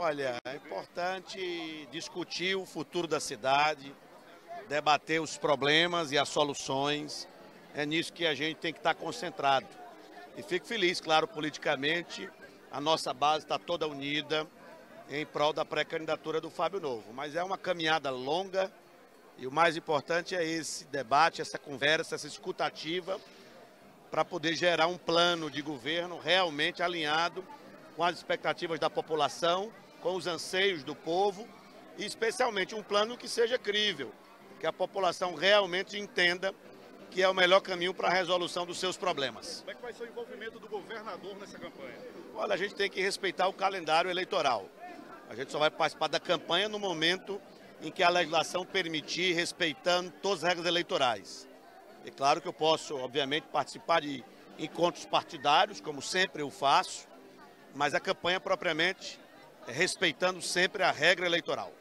Olha, é importante discutir o futuro da cidade, debater os problemas e as soluções. É nisso que a gente tem que estar concentrado. E fico feliz, claro, politicamente, a nossa base está toda unida em prol da pré-candidatura do Fábio Novo. Mas é uma caminhada longa e o mais importante é esse debate, essa conversa, essa escutativa para poder gerar um plano de governo realmente alinhado com as expectativas da população com os anseios do povo e especialmente um plano que seja crível, que a população realmente entenda que é o melhor caminho para a resolução dos seus problemas. Como é que vai ser o envolvimento do governador nessa campanha? Olha, a gente tem que respeitar o calendário eleitoral. A gente só vai participar da campanha no momento em que a legislação permitir, respeitando todas as regras eleitorais. É claro que eu posso, obviamente, participar de encontros partidários, como sempre eu faço, mas a campanha propriamente respeitando sempre a regra eleitoral.